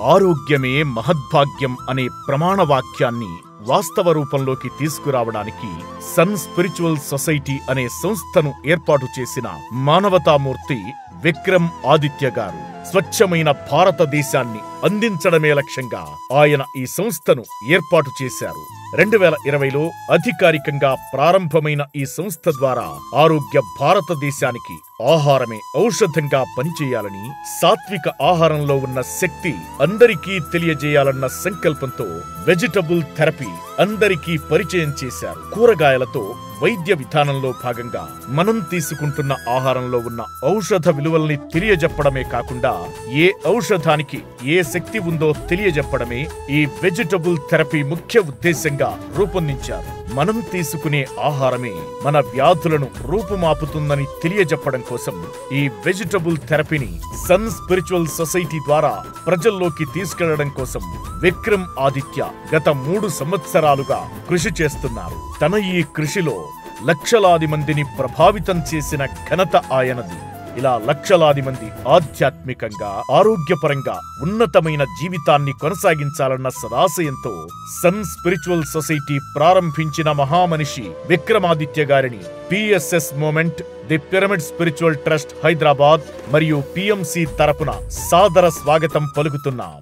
ఆరోగ్యమే మహద్భాగ్యం అనే ప్రమాణ వాక్యాన్ని వాస్తవ రూపంలోకి తీసుకురావడానికి సన్ స్పిరిచువల్ సొసైటీ అనే సంస్థను ఏర్పాటు చేసిన మానవతామూర్తి విక్రమ్ ఆదిత్య గారు స్వచ్ఛమైన భారతదేశాన్ని అందించడమే లక్ష్యంగా ఆయన ఈ సంస్థను ఏర్పాటు చేశారు. రెండు వేల ఇరవైలో అధికారికంగా ప్రారంభమైన ఈ సంస్థ ద్వారా ఆరోగ్య భారతదేశానికి ఆహారమే ఔషధంగా పనిచేయాలని సాత్విక ఆహారంలో ఉన్న శక్తి అందరికీ తెలియజేయాలన్న సంకల్పంతో వెజిటబుల్ థెరపీ అందరికీ పరిచయం చేశారు. కూరగాయలతో వైద్య విధానంలో భాగంగా మనం తీసుకుంటున్న ఆహారంలో ఉన్న ఔషధ విలువల్ని తెలియజెప్పడమే కాకుండా ఏ ఔషధానికి ఏ శక్తి ఉందో తెలియజెప్పడమే ఈ వెజిటబుల్ థెరపీ ముఖ్య ఉద్దేశంగా రూపొందించారు. మనం తీసుకునే ఆహారమే మన వ్యాధులను రూపుమాపుతుందని తెలియజెప్పడం కోసం ఈ వెజిటబుల్ థెరపీని సన్ స్పిరిచువల్ సొసైటీ ద్వారా ప్రజల్లోకి తీసుకెళ్ళడం కోసం విక్రమ్ ఆదిత్య గత మూడు సంవత్సరాలుగా కృషి చేస్తున్నారు. తన ఈ కృషిలో లక్షలాది మందిని ప్రభావితం చేసిన ఘనత ఆయనది. ఇలా లక్షలాది మంది ఆధ్యాత్మికంగా ఆరోగ్యపరంగా ఉన్నతమైన జీవితాన్ని కొనసాగించాలన్న సదాశయంతో సన్ స్పిరిచువల్ సొసైటీ ప్రారంభించిన మహామనిషి విక్రమాదిత్య గారిని PSS movement the pyramid spiritual trust Hyderabad మరియు పిఎంసి తరపున సాదర స్వాగతం పలుకుతున్నాం.